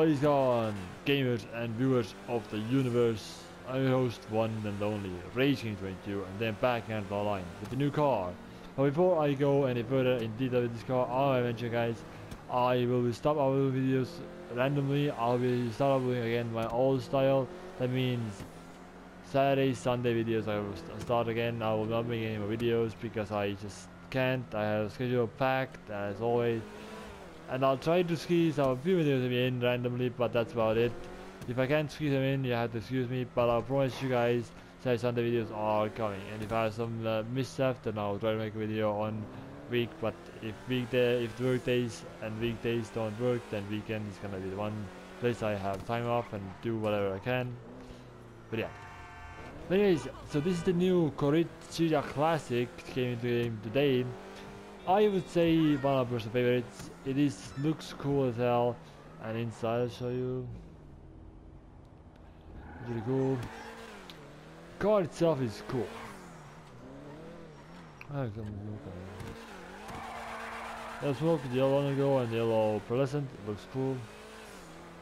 What is going on, gamers and viewers of the universe? I'm your host, one and only, Raging22, and then back at the line with the new car. But before I go any further in detail with this car, I mention guys, I will stop our videos randomly. I'll be start uploading again my old style. That means Saturday, Sunday videos. I will start again. I will not make any more videos because I just can't. I have a schedule packed as always and I'll try to squeeze a few videos in randomly but that's about it. If I can't squeeze them in you have to excuse me but I promise you guys that Sunday videos are coming. And if I have some uh, then I'll try to make a video on week but if weekday if the work days and weekdays don't work then weekend is gonna be the one place I have time off and do whatever I can. But yeah. Anyways so this is the new Korichiya Classic came into the game today I would say one of personal favorites. It is looks cool as hell, and inside I'll show you. Really cool. Car itself is cool. Yellow smoke the yellow undergo and yellow pearlescent. It looks cool.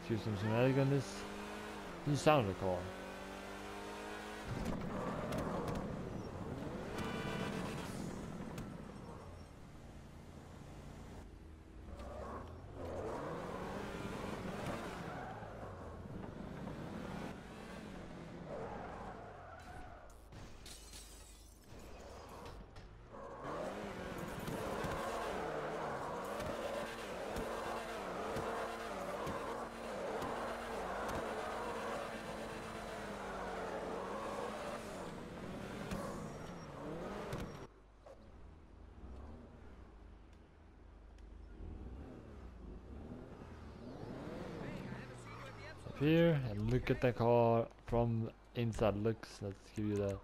See some cinematic on this. Is sound of the car. Here and look at the car from inside looks. Let's give you the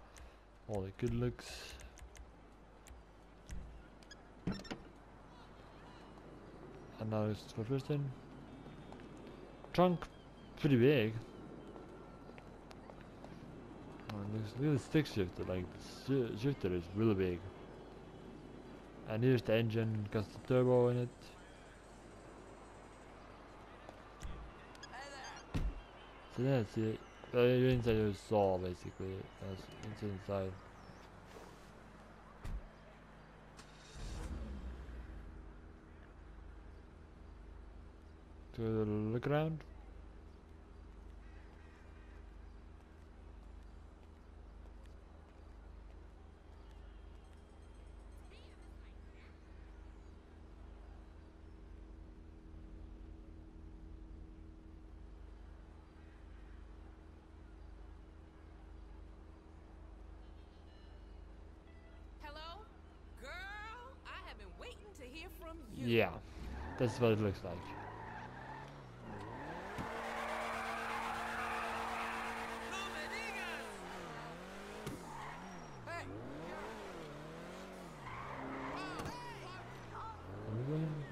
all the good looks. And now it's for first in trunk pretty big. Oh, looks, look at the stick shifter like the shifter is really big. And here's the engine got the turbo in it So that's it. Uh, you're inside your saw basically. That's it's inside. To look around. Yeah, that's what it looks like.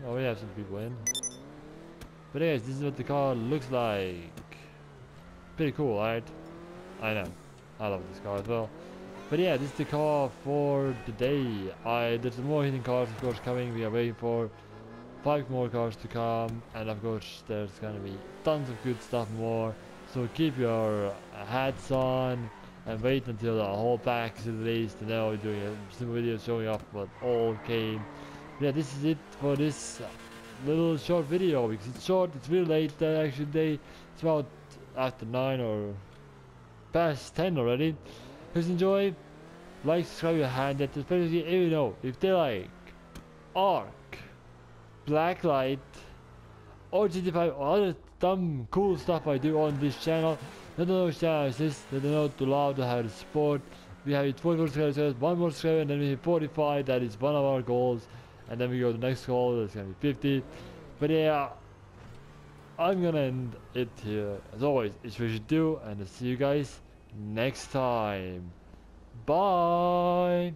Oh, we have some people in. But anyways, this is what the car looks like. Pretty cool, right? I know. I love this car as well. But yeah, this is the car for today. I there's more hidden cars of course coming. We are waiting for five more cars to come and of course there's gonna be tons of good stuff more. So keep your hats on and wait until the whole pack is released and then I'll be doing a simple video showing off what all came. Yeah, this is it for this little short video because it's short, it's really late uh, actually day. It's about after 9 or past 10 already. Please enjoy, like, subscribe, your hand that especially if you know if they like Ark, Blacklight, or GT5 or other dumb cool stuff I do on this channel. Let them know which channel is this, let them know to love to have the support. We have 44 subscribers, one more subscriber, and then we hit 45, that is one of our goals. And then we go to the next goal, that's gonna be 50. But yeah, I'm gonna end it here. As always, it's what you do, and I'll see you guys next time. Bye.